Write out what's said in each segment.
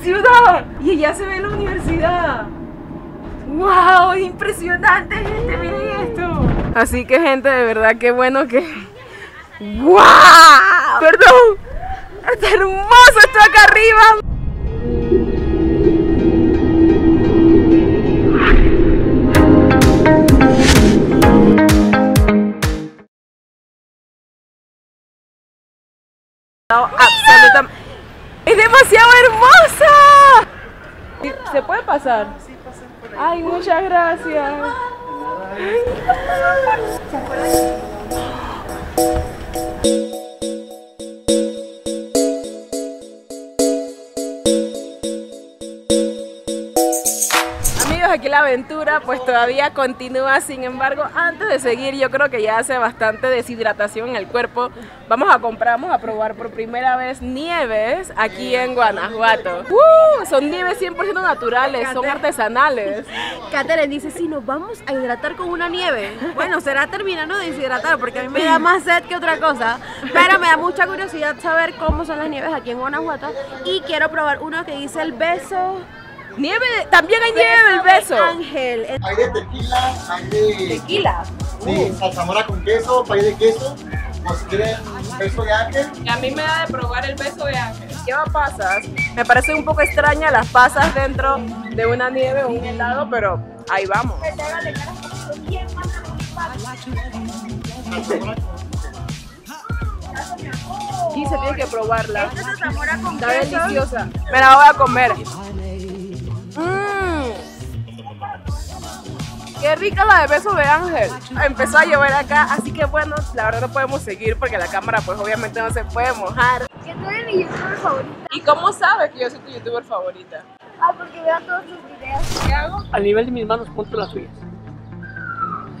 ciudad y ya se ve la universidad. ¡Wow! Impresionante, gente, miren esto. Así que, gente, de verdad, qué bueno que. ¡Wow! Perdón. Está hermoso esto acá arriba. Absolutamente. ¡Es demasiado! ¿Se puede pasar? Ay, muchas gracias. Amigos, aventura pues todavía continúa, sin embargo, antes de seguir yo creo que ya hace bastante deshidratación en el cuerpo. Vamos a comprar, vamos a probar por primera vez nieves aquí en Guanajuato. ¡Uh! Son nieves 100% naturales, son artesanales. Catherine dice, si nos vamos a hidratar con una nieve. Bueno, será terminando de deshidratar porque a mí me da más sed que otra cosa. Pero me da mucha curiosidad saber cómo son las nieves aquí en Guanajuato. Y quiero probar uno que dice el beso. Nieve, también hay nieve del beso. Ángel. Hay de tequila, hay de. Tequila. Sí, salsamora con queso, pay de queso. O si quieren beso de ángel. Y a mí me da de probar el beso de ángel. Lleva pasas. Me parece un poco extraña las pasas dentro de una nieve o un helado, pero ahí vamos. Y se tiene que probarla. Esta es con Está queso. deliciosa. Me la voy a comer. Mmm. Qué rica la de beso de ángel. Empezó a llover acá, así que bueno, la verdad no podemos seguir porque la cámara pues obviamente no se puede mojar. Que tú eres mi youtuber favorita. ¿Y cómo sabes que yo soy tu youtuber favorita? Ah, porque veo todos tus videos. ¿Qué hago? Al nivel de mis manos, ponte las suyas.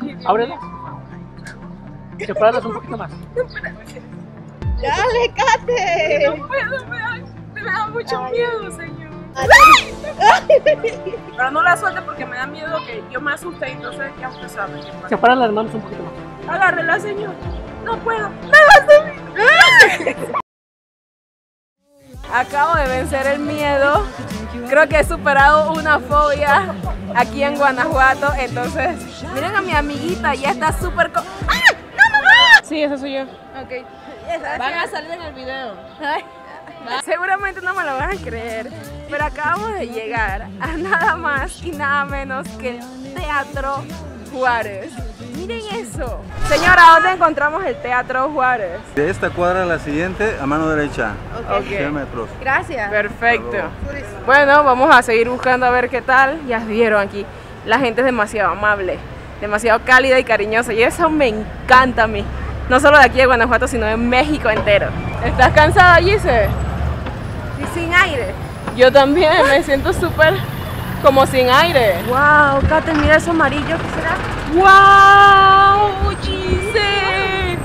Ábrelas. Sepáralas un poquito más. ¡Dale, Kate! No puedo, me da, me da mucho miedo, señor. Pero no la suelte porque me da miedo que yo me asuste y entonces ya usted sabe. qué pasa. Separa las manos un poquito más. Agárrela, señor. No puedo. ¡Me va a subir! Acabo de vencer el miedo. Creo que he superado una fobia aquí en Guanajuato. Entonces, miren a mi amiguita, ya está súper. co- ¡Ay! ¡No, mamá! Sí, esa soy yo. Ok. Van a salir en el video. Seguramente no me lo van a creer, pero acabamos de llegar a nada más y nada menos que el Teatro Juárez. Miren eso. Señora, ¿dónde encontramos el Teatro Juárez? De esta cuadra a la siguiente, a mano derecha. Ok. 100 metros. Gracias. Perfecto. Bueno, vamos a seguir buscando a ver qué tal. Ya vieron aquí, la gente es demasiado amable, demasiado cálida y cariñosa. Y eso me encanta a mí. No solo de aquí de Guanajuato, sino de México entero. ¿Estás cansada, Gise? Y sin aire. Yo también me siento súper como sin aire. Wow, Kate, mira eso amarillo. ¿Qué será? ¡Wow! Gise!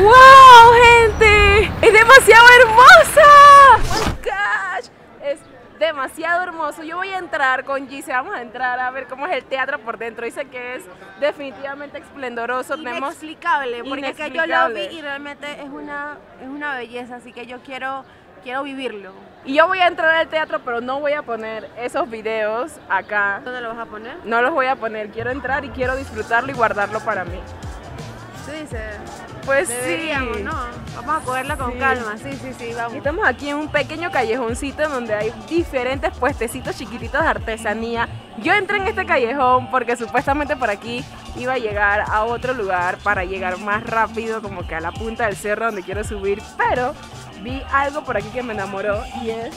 ¡Wow, gente! ¡Es demasiado hermosa! ¡Oh, my gosh! Es demasiado hermoso. Yo voy a entrar con Gise. Vamos a entrar a ver cómo es el teatro por dentro. Dice que es definitivamente esplendoroso. Inexplicable, porque es que yo lo vi Inexplicable. y realmente es una, es una belleza, así que yo quiero, quiero vivirlo. Y yo voy a entrar al teatro, pero no voy a poner esos videos acá. ¿Dónde lo vas a poner? No los voy a poner. Quiero entrar y quiero disfrutarlo y guardarlo para mí. Tú dices, Pues deberíamos, sí. ¿no? Vamos a cogerla con Sí. calma, sí, sí, sí, vamos. Estamos aquí en un pequeño callejoncito donde hay diferentes puestecitos chiquititos de artesanía. Yo entré en este callejón porque supuestamente por aquí iba a llegar a otro lugar para llegar más rápido como que a la punta del cerro donde quiero subir, pero vi algo por aquí que me enamoró y es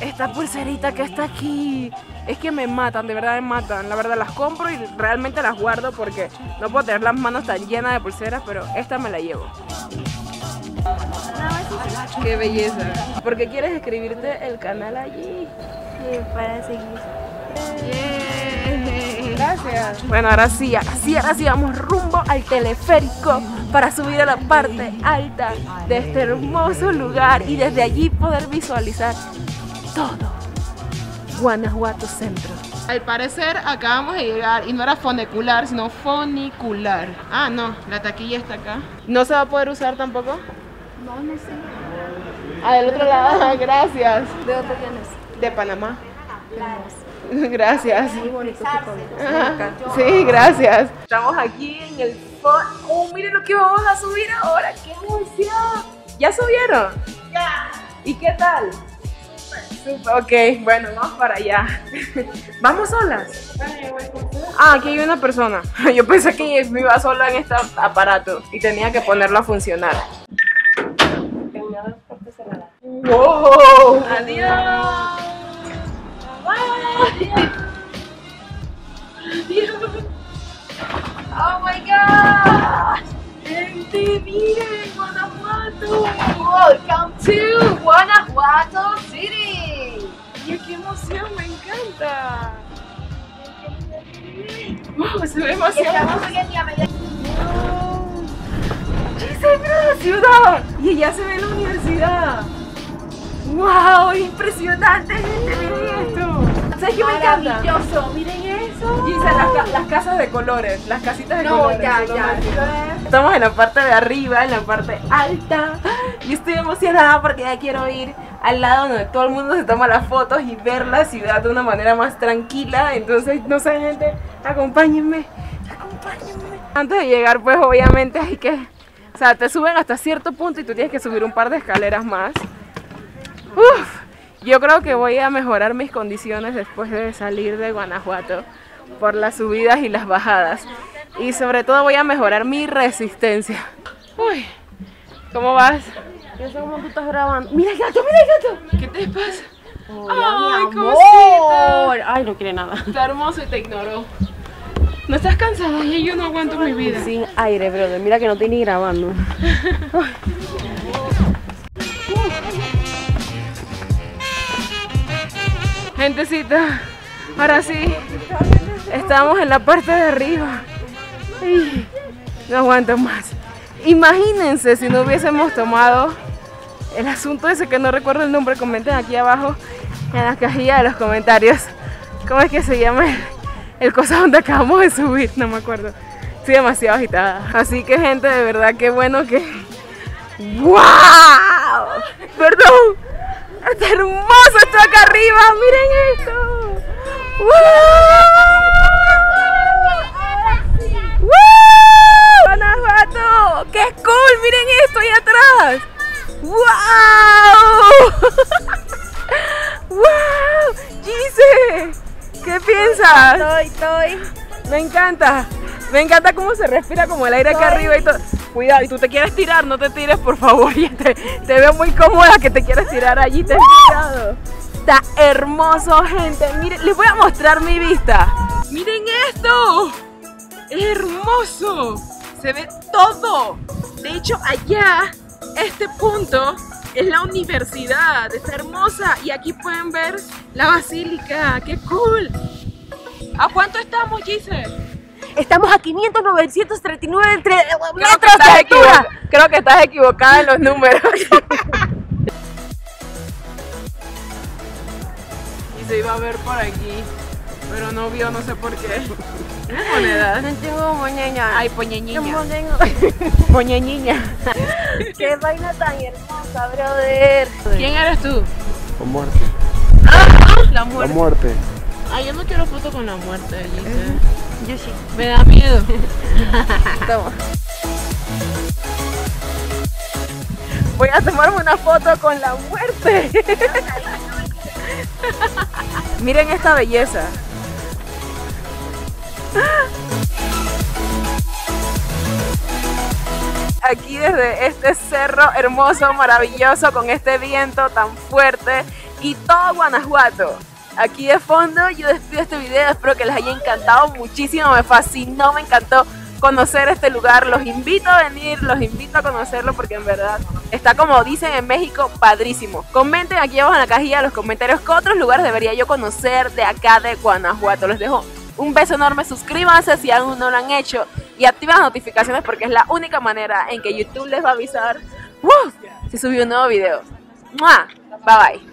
esta pulserita que está aquí. Es que me matan, de verdad me matan. La verdad las compro y realmente las guardo porque no puedo tener las manos tan llenas de pulseras, pero esta me la llevo. Qué belleza. Porque quieres escribirte el canal allí. Sí, para seguir. Gracias. Bueno, ahora sí, ahora sí, ahora sí vamos rumbo al teleférico para subir a la parte alta de este hermoso lugar y desde allí poder visualizar todo Guanajuato Centro. Al parecer acabamos de llegar y no era funicular, sino funicular. Ah, no, la taquilla está acá. ¿No se va a poder usar tampoco? No, no sé. Ah, del otro lado, gracias. ¿De dónde vienes? De Panamá. Gracias. Muy bonito tu. Sí, gracias. Estamos aquí en el Oh, miren lo que vamos a subir ahora. ¡Qué emoción! ¿Ya subieron? Ya. ¿Y qué tal? Súper. Ok, bueno, vamos para allá. ¿Vamos solas? Ah, aquí hay una persona. Yo pensé que me iba sola en este aparato y tenía que ponerlo a funcionar. ¡Wow! ¡Adiós! Oh Welcome to Guanajuato City. ¡Qué emoción! Me encanta. Wow, se ve demasiado. Wow. ¡Esa es la ciudad! Y ya se ve la universidad. ¡Wow! ¡Impresionante, gente! ¡Miren esto! ¿Sabes qué me encanta? Maravilloso, miren eso. Gisa, las, las casas de colores, las casitas de No, colores. ya, lo ya, es- Estamos en la parte de arriba, en la parte alta. Y estoy emocionada porque ya quiero ir al lado donde todo el mundo se toma las fotos y ver la ciudad de una manera más tranquila. Entonces, no sé, gente, acompáñenme, acompáñenme. Antes de llegar, pues obviamente hay que... O sea, te suben hasta cierto punto y tú tienes que subir un par de escaleras más. Uf, yo creo que voy a mejorar mis condiciones después de salir de Guanajuato por las subidas y las bajadas. Y sobre todo voy a mejorar mi resistencia. Uy, ¿cómo vas? Yo sé cómo tú estás grabando. Mira el gato, mira el gato. ¿Qué te pasa? Hola, Ay, mi cosita. amor. Ay, no quiere nada. Está hermoso y te ignoró. ¿No estás cansada? Y yo no aguanto mi vida. Sin aire, brother. Mira que no estoy ni grabando. Gentecita, ahora sí, estamos en la parte de arriba. No aguanto más. Imagínense si no hubiésemos tomado el asunto ese que no recuerdo el nombre, comenten aquí abajo en la cajilla de los comentarios. ¿Cómo es que se llama el, el cosa donde acabamos de subir? No me acuerdo. Estoy demasiado agitada. Así que gente, de verdad qué bueno que... ¡Wow! Perdón. Está hermoso esto acá arriba. Miren esto. Encanta. Me encanta cómo se respira como el aire acá arriba y todo. Cuidado, y tú te quieres tirar, no te tires, por favor. Ya te, te veo muy cómoda que te quieres tirar allí. Ten cuidado. Está hermoso, gente. Miren, les voy a mostrar mi vista. Miren esto. Hermoso. Se ve todo. De hecho, allá, este punto es la universidad. Está hermosa. Y aquí pueden ver la basílica. ¡Qué cool! ¿A cuánto estamos, Gise? Estamos a 500, 939 entre Creo que, metros de estás altura. creo que estás equivocada en los números. y se iba a ver por aquí, pero no vio, no sé por qué. Una moneda. No tengo moñeña. Ay, poñeñiña. Poñeñiña. Qué vaina tan hermosa, brother. ¿Quién eres tú? Con muerte. La La muerte. muerte. Ay, yo no quiero foto con la muerte, Gise. Yo sí. Me da miedo. Toma. Voy a tomarme una foto con la muerte. Miren esta belleza. Aquí desde este cerro hermoso, maravilloso, con este viento tan fuerte y todo Guanajuato. Aquí de fondo yo despido este video, espero que les haya encantado muchísimo, me fascinó, me encantó conocer este lugar, los invito a venir, los invito a conocerlo porque en verdad está como dicen en México, padrísimo. Comenten aquí abajo en la cajilla los comentarios qué otros lugares debería yo conocer de acá de Guanajuato. Les dejo un beso enorme, suscríbanse si aún no lo han hecho y activen las notificaciones porque es la única manera en que YouTube les va a avisar si subí un nuevo video. ¡Mua! Bye bye.